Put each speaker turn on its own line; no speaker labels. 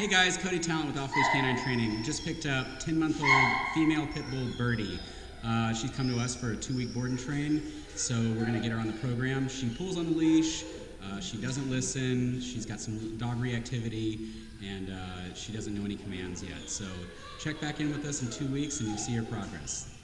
Hey guys, Cody Talent with Off Leash Canine Training. Just picked up 10 month old female pit bull Birdie. Uh, she's come to us for a two week board and train, so we're going to get her on the program. She pulls on the leash, uh, she doesn't listen, she's got some dog reactivity, and uh, she doesn't know any commands yet. So check back in with us in two weeks and you'll see her progress.